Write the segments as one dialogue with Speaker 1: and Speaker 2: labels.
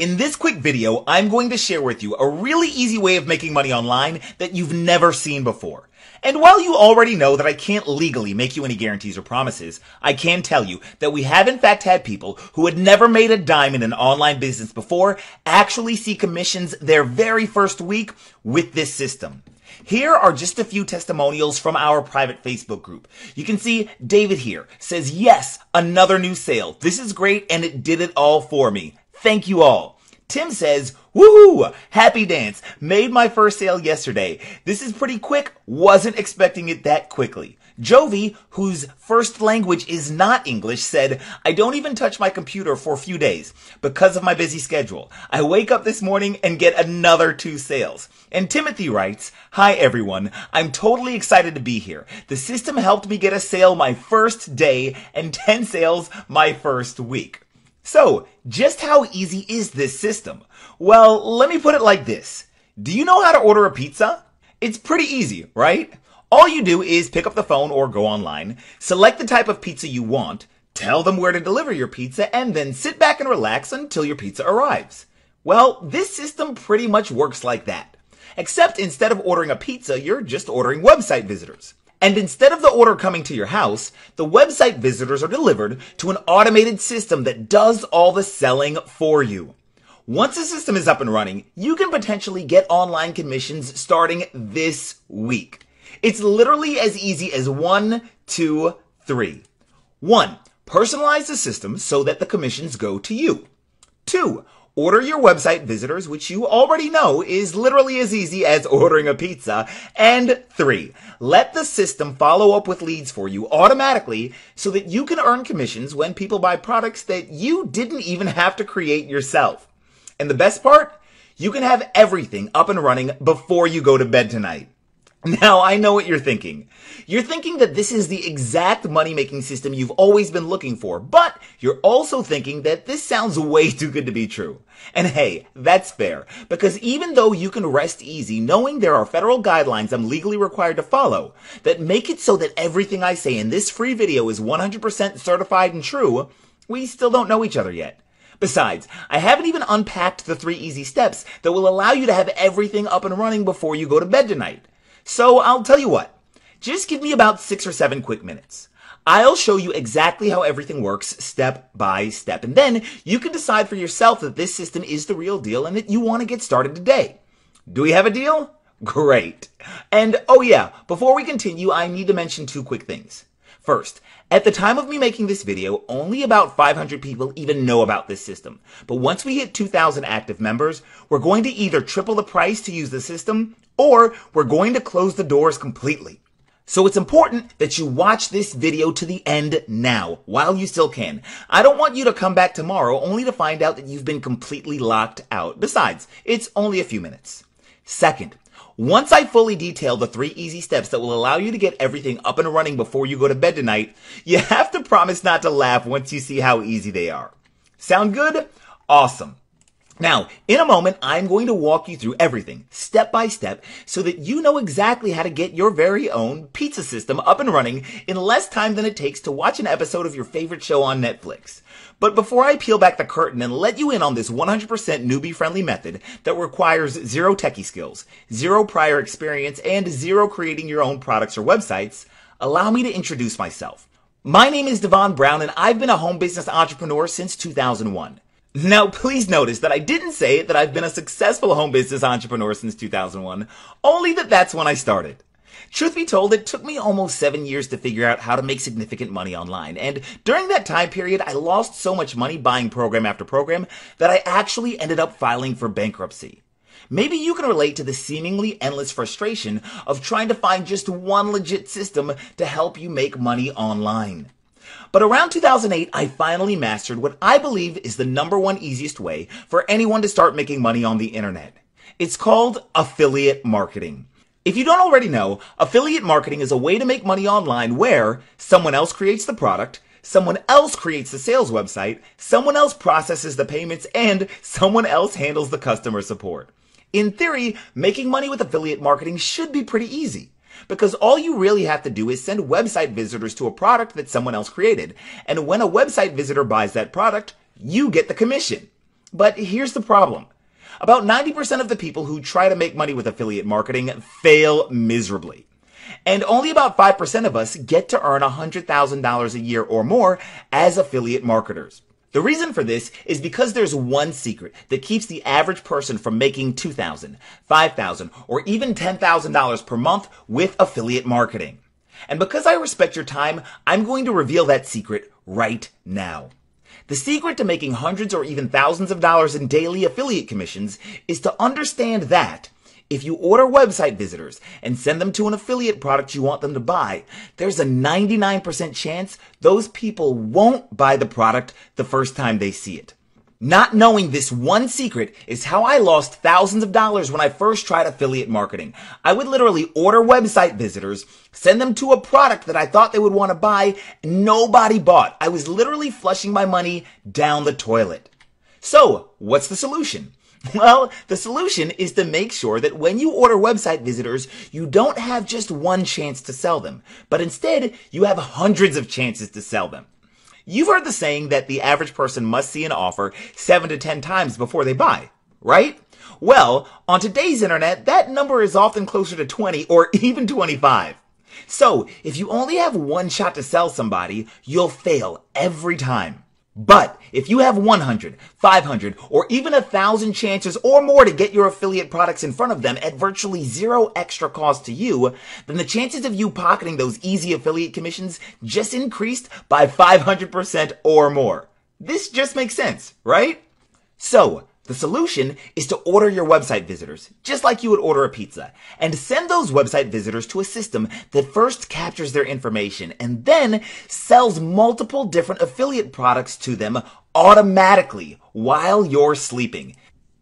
Speaker 1: In this quick video, I'm going to share with you a really easy way of making money online that you've never seen before. And while you already know that I can't legally make you any guarantees or promises, I can tell you that we have in fact had people who had never made a dime in an online business before actually see commissions their very first week with this system. Here are just a few testimonials from our private Facebook group. You can see David here says, yes, another new sale. This is great and it did it all for me. Thank you all. Tim says, woohoo, happy dance. Made my first sale yesterday. This is pretty quick. Wasn't expecting it that quickly. Jovi, whose first language is not English, said, I don't even touch my computer for a few days because of my busy schedule. I wake up this morning and get another two sales. And Timothy writes, Hi everyone. I'm totally excited to be here. The system helped me get a sale my first day and 10 sales my first week. So, just how easy is this system? Well, let me put it like this. Do you know how to order a pizza? It's pretty easy, right? All you do is pick up the phone or go online, select the type of pizza you want, tell them where to deliver your pizza, and then sit back and relax until your pizza arrives. Well, this system pretty much works like that. Except instead of ordering a pizza, you're just ordering website visitors. And instead of the order coming to your house, the website visitors are delivered to an automated system that does all the selling for you. Once the system is up and running, you can potentially get online commissions starting this week. It's literally as easy as one, two, three. One, personalize the system so that the commissions go to you. Two, Order your website visitors, which you already know is literally as easy as ordering a pizza. And three, let the system follow up with leads for you automatically so that you can earn commissions when people buy products that you didn't even have to create yourself. And the best part, you can have everything up and running before you go to bed tonight. Now, I know what you're thinking. You're thinking that this is the exact money making system you've always been looking for, but you're also thinking that this sounds way too good to be true. And hey, that's fair, because even though you can rest easy knowing there are federal guidelines I'm legally required to follow that make it so that everything I say in this free video is 100% certified and true, we still don't know each other yet. Besides, I haven't even unpacked the three easy steps that will allow you to have everything up and running before you go to bed tonight. So I'll tell you what, just give me about six or seven quick minutes. I'll show you exactly how everything works step by step, and then you can decide for yourself that this system is the real deal and that you want to get started today. Do we have a deal? Great. And oh yeah, before we continue, I need to mention two quick things. First, at the time of me making this video, only about 500 people even know about this system. But once we hit 2,000 active members, we're going to either triple the price to use the system, or we're going to close the doors completely. So it's important that you watch this video to the end now, while you still can. I don't want you to come back tomorrow only to find out that you've been completely locked out. Besides, it's only a few minutes. Second, once I fully detail the three easy steps that will allow you to get everything up and running before you go to bed tonight, you have to promise not to laugh once you see how easy they are. Sound good? Awesome. Now, in a moment, I'm going to walk you through everything, step by step, so that you know exactly how to get your very own pizza system up and running in less time than it takes to watch an episode of your favorite show on Netflix. But before I peel back the curtain and let you in on this 100% newbie friendly method that requires zero techie skills, zero prior experience, and zero creating your own products or websites, allow me to introduce myself. My name is Devon Brown and I've been a home business entrepreneur since 2001. Now, please notice that I didn't say that I've been a successful home business entrepreneur since 2001, only that that's when I started. Truth be told, it took me almost seven years to figure out how to make significant money online. And during that time period, I lost so much money buying program after program that I actually ended up filing for bankruptcy. Maybe you can relate to the seemingly endless frustration of trying to find just one legit system to help you make money online. But around 2008, I finally mastered what I believe is the number one easiest way for anyone to start making money on the internet. It's called affiliate marketing. If you don't already know, affiliate marketing is a way to make money online where someone else creates the product, someone else creates the sales website, someone else processes the payments, and someone else handles the customer support. In theory, making money with affiliate marketing should be pretty easy. Because all you really have to do is send website visitors to a product that someone else created. And when a website visitor buys that product, you get the commission. But here's the problem. About 90% of the people who try to make money with affiliate marketing fail miserably. And only about 5% of us get to earn $100,000 a year or more as affiliate marketers. The reason for this is because there's one secret that keeps the average person from making $2,000, $5,000, or even $10,000 per month with affiliate marketing. And because I respect your time, I'm going to reveal that secret right now. The secret to making hundreds or even thousands of dollars in daily affiliate commissions is to understand that if you order website visitors and send them to an affiliate product you want them to buy, there's a 99% chance those people won't buy the product the first time they see it. Not knowing this one secret is how I lost thousands of dollars when I first tried affiliate marketing. I would literally order website visitors, send them to a product that I thought they would want to buy, and nobody bought. I was literally flushing my money down the toilet. So, what's the solution? Well, the solution is to make sure that when you order website visitors, you don't have just one chance to sell them, but instead you have hundreds of chances to sell them. You've heard the saying that the average person must see an offer seven to ten times before they buy, right? Well, on today's internet, that number is often closer to 20 or even 25. So, if you only have one shot to sell somebody, you'll fail every time. But if you have 100, 500, or even a thousand chances or more to get your affiliate products in front of them at virtually zero extra cost to you, then the chances of you pocketing those easy affiliate commissions just increased by 500% or more. This just makes sense, right? So, the solution is to order your website visitors, just like you would order a pizza, and send those website visitors to a system that first captures their information and then sells multiple different affiliate products to them automatically while you're sleeping.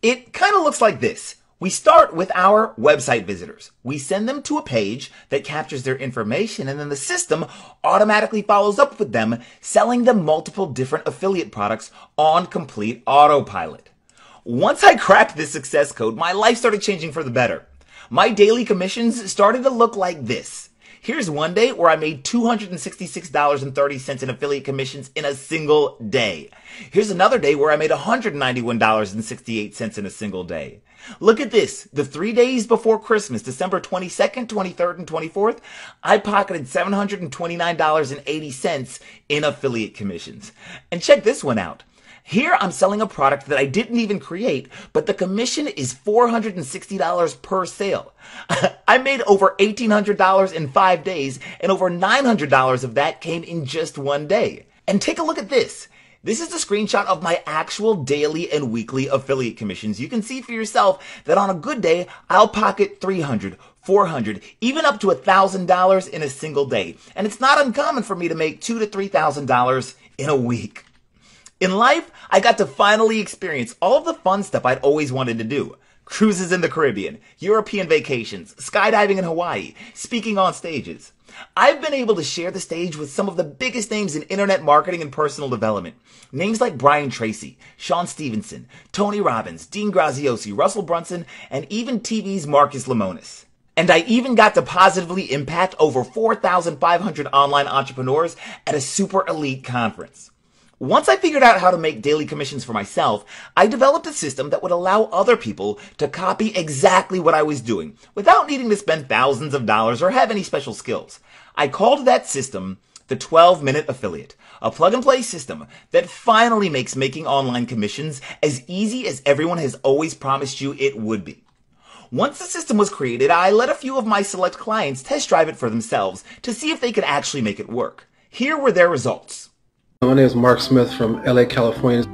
Speaker 1: It kind of looks like this. We start with our website visitors. We send them to a page that captures their information and then the system automatically follows up with them, selling them multiple different affiliate products on complete autopilot. Once I cracked this success code, my life started changing for the better. My daily commissions started to look like this. Here's one day where I made $266.30 in affiliate commissions in a single day. Here's another day where I made $191.68 in a single day. Look at this. The three days before Christmas, December 22nd, 23rd, and 24th, I pocketed $729.80 in affiliate commissions. And check this one out. Here I'm selling a product that I didn't even create, but the commission is $460 per sale. I made over $1,800 in five days, and over $900 of that came in just one day. And take a look at this. This is a screenshot of my actual daily and weekly affiliate commissions. You can see for yourself that on a good day, I'll pocket 300, 400, even up to $1,000 in a single day. And it's not uncommon for me to make two to $3,000 in a week. In life, I got to finally experience all of the fun stuff I'd always wanted to do. Cruises in the Caribbean, European vacations, skydiving in Hawaii, speaking on stages. I've been able to share the stage with some of the biggest names in internet marketing and personal development. Names like Brian Tracy, Shawn Stevenson, Tony Robbins, Dean Graziosi, Russell Brunson, and even TV's Marcus Lemonis. And I even got to positively impact over 4,500 online entrepreneurs at a super elite conference. Once I figured out how to make daily commissions for myself, I developed a system that would allow other people to copy exactly what I was doing without needing to spend thousands of dollars or have any special skills. I called that system the 12 minute affiliate, a plug and play system that finally makes making online commissions as easy as everyone has always promised you it would be. Once the system was created, I let a few of my select clients test drive it for themselves to see if they could actually make it work. Here were their results.
Speaker 2: My name is Mark Smith from LA, California.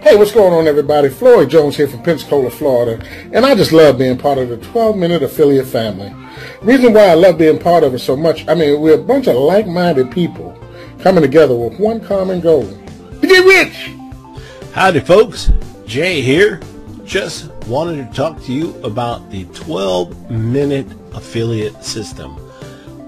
Speaker 3: Hey, what's going on, everybody? Floyd Jones here from Pensacola, Florida, and I just love being part of the 12 Minute Affiliate family. Reason why I love being part of it so much, I mean, we're a bunch of like-minded people coming together with one common goal to get rich.
Speaker 4: Howdy, folks. Jay here. Just wanted to talk to you about the 12 Minute Affiliate System.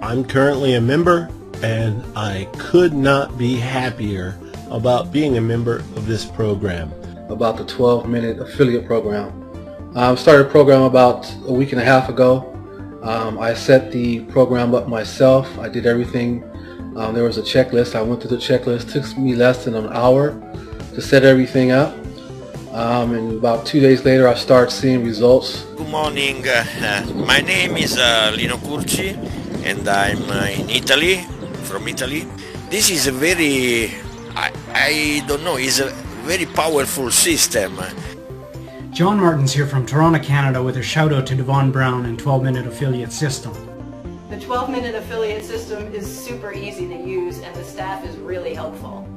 Speaker 4: I'm currently a member and I could not be happier about being a member of this program.
Speaker 2: About the 12 minute affiliate program. I started a program about a week and a half ago. Um, I set the program up myself. I did everything. Um, there was a checklist. I went through the checklist. It took me less than an hour to set everything up. Um, and about two days later, I start seeing results.
Speaker 5: Good morning. Uh, my name is uh, Lino Curci, and I'm uh, in Italy, from Italy. This is a very, I, I don't know, is a very powerful system.
Speaker 6: John Martins here from Toronto, Canada with a shout out to Devon Brown and 12 Minute Affiliate System.
Speaker 7: The 12 Minute Affiliate System is super easy to use and the staff is really helpful.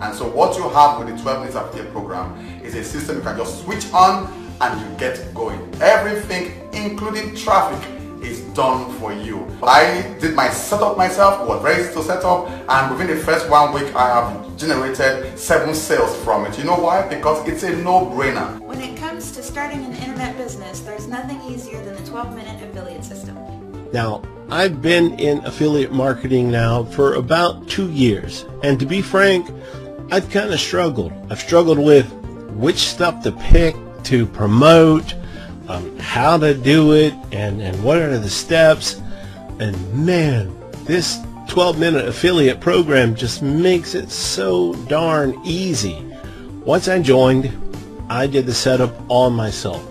Speaker 8: And so what you have with the 12 minutes affiliate program is a system you can just switch on and you get going. Everything, including traffic, is done for you. I did my setup myself, it was very easy to set up, and within the first one week I have generated seven sales from it. You know why? Because it's a no-brainer.
Speaker 9: When it comes to starting an internet business, there's nothing easier than the 12-minute affiliate system.
Speaker 4: Now, I've been in affiliate marketing now for about two years, and to be frank, I've kind of struggled. I've struggled with which stuff to pick to promote, um, how to do it, and, and what are the steps. And man, this 12-minute affiliate program just makes it so darn easy. Once I joined, I did the setup all myself.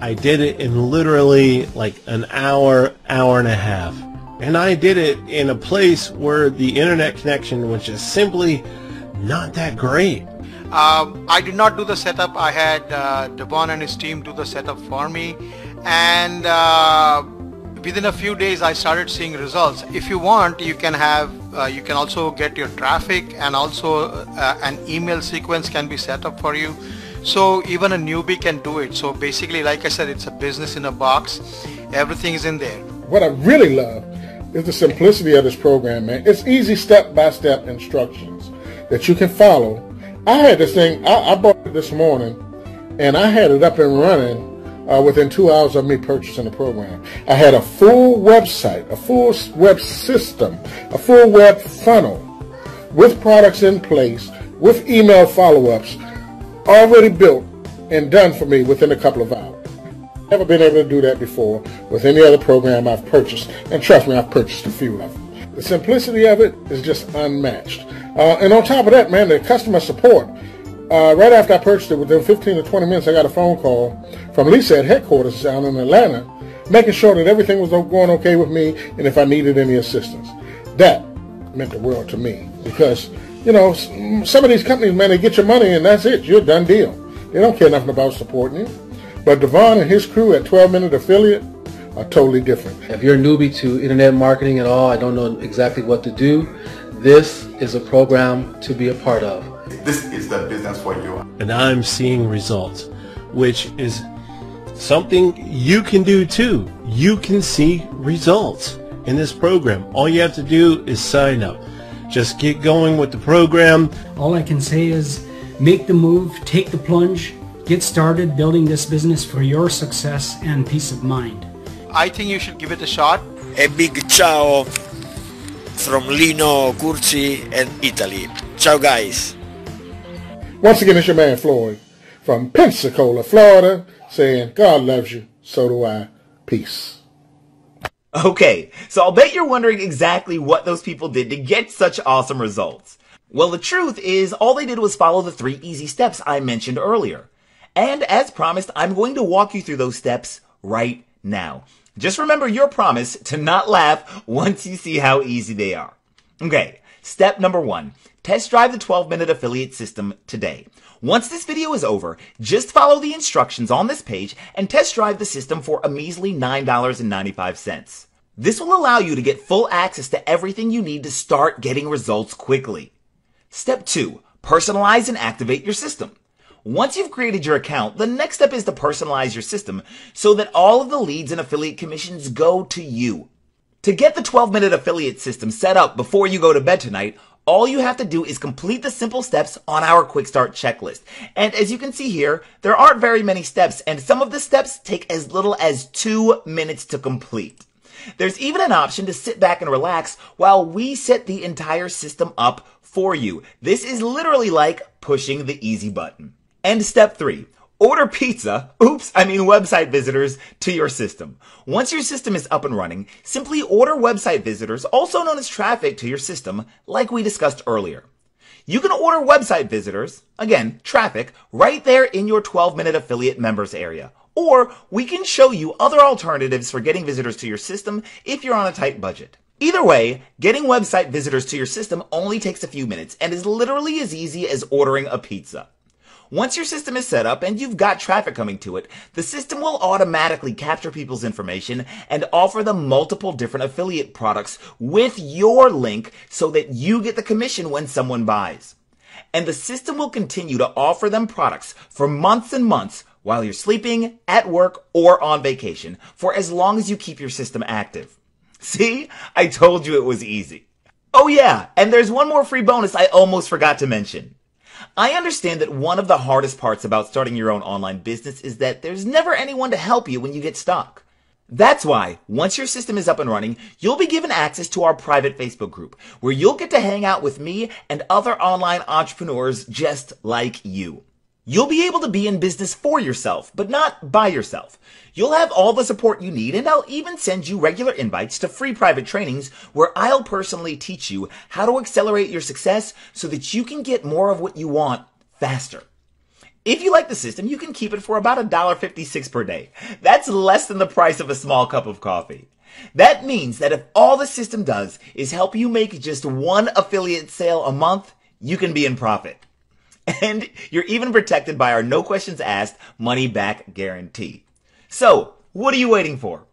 Speaker 4: I did it in literally like an hour, hour and a half. And I did it in a place where the internet connection was just simply not that great.
Speaker 10: Um, I did not do the setup. I had uh, Devon and his team do the setup for me. And uh, within a few days, I started seeing results. If you want, you can have, uh, you can also get your traffic and also uh, an email sequence can be set up for you. So even a newbie can do it. So basically, like I said, it's a business in a box. Everything is in there.
Speaker 3: What I really love is the simplicity of this program, man. It's easy step-by-step -step instructions that you can follow. I had this thing, I, I bought it this morning, and I had it up and running uh, within two hours of me purchasing the program. I had a full website, a full web system, a full web funnel with products in place, with email follow-ups, already built and done for me within a couple of hours. Never been able to do that before with any other program I've purchased, and trust me, I've purchased a few of them. The simplicity of it is just unmatched. Uh, and on top of that, man, the customer support. Uh, right after I purchased it, within 15 to 20 minutes, I got a phone call from Lisa at headquarters down in Atlanta, making sure that everything was going okay with me and if I needed any assistance. That meant the world to me because, you know, some of these companies, man, they get your money and that's it. You're a done deal. They don't care nothing about supporting you. But Devon and his crew at 12 Minute Affiliate are totally different.
Speaker 2: If you're a newbie to internet marketing at all, I don't know exactly what to do, this is a program to be a part of.
Speaker 8: This is the business for you.
Speaker 4: And I'm seeing results, which is something you can do too. You can see results in this program. All you have to do is sign up. Just get going with the program.
Speaker 6: All I can say is make the move, take the plunge, Get started building this business for your success and peace of mind.
Speaker 10: I think you should give it a shot.
Speaker 5: A big ciao from Lino Curci and Italy. Ciao guys.
Speaker 3: Once again, it's your man Floyd from Pensacola, Florida, saying God loves you, so do I. Peace.
Speaker 1: Okay, so I'll bet you're wondering exactly what those people did to get such awesome results. Well, the truth is, all they did was follow the three easy steps I mentioned earlier. And as promised, I'm going to walk you through those steps right now. Just remember your promise to not laugh once you see how easy they are. Okay, step number one. Test drive the 12-minute affiliate system today. Once this video is over, just follow the instructions on this page and test drive the system for a measly $9.95. This will allow you to get full access to everything you need to start getting results quickly. Step 2. Personalize and activate your system. Once you've created your account, the next step is to personalize your system so that all of the leads and affiliate commissions go to you. To get the 12 minute affiliate system set up before you go to bed tonight, all you have to do is complete the simple steps on our quick start checklist. And as you can see here, there aren't very many steps and some of the steps take as little as two minutes to complete. There's even an option to sit back and relax while we set the entire system up for you. This is literally like pushing the easy button. And step three, order pizza, oops, I mean website visitors to your system. Once your system is up and running, simply order website visitors, also known as traffic to your system, like we discussed earlier. You can order website visitors, again, traffic, right there in your 12 minute affiliate members area. Or we can show you other alternatives for getting visitors to your system if you're on a tight budget. Either way, getting website visitors to your system only takes a few minutes and is literally as easy as ordering a pizza. Once your system is set up and you've got traffic coming to it, the system will automatically capture people's information and offer them multiple different affiliate products with your link so that you get the commission when someone buys. And the system will continue to offer them products for months and months while you're sleeping, at work, or on vacation for as long as you keep your system active. See? I told you it was easy. Oh yeah, and there's one more free bonus I almost forgot to mention. I understand that one of the hardest parts about starting your own online business is that there's never anyone to help you when you get stuck. That's why, once your system is up and running, you'll be given access to our private Facebook group, where you'll get to hang out with me and other online entrepreneurs just like you. You'll be able to be in business for yourself, but not by yourself. You'll have all the support you need, and I'll even send you regular invites to free private trainings where I'll personally teach you how to accelerate your success so that you can get more of what you want faster. If you like the system, you can keep it for about $1.56 per day. That's less than the price of a small cup of coffee. That means that if all the system does is help you make just one affiliate sale a month, you can be in profit. And you're even protected by our no questions asked money back guarantee. So, what are you waiting for?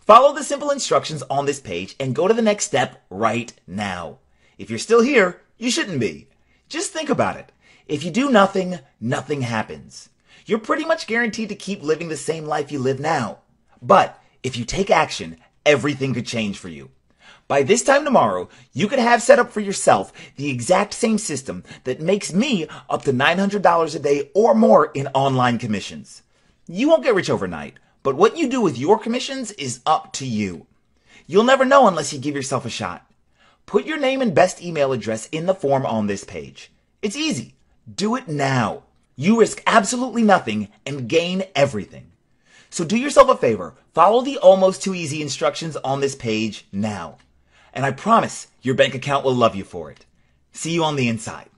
Speaker 1: Follow the simple instructions on this page and go to the next step right now. If you're still here, you shouldn't be. Just think about it. If you do nothing, nothing happens. You're pretty much guaranteed to keep living the same life you live now. But if you take action, everything could change for you. By this time tomorrow, you could have set up for yourself the exact same system that makes me up to $900 a day or more in online commissions. You won't get rich overnight, but what you do with your commissions is up to you. You'll never know unless you give yourself a shot. Put your name and best email address in the form on this page. It's easy. Do it now. You risk absolutely nothing and gain everything. So do yourself a favor. Follow the almost too easy instructions on this page now and I promise your bank account will love you for it. See you on the inside.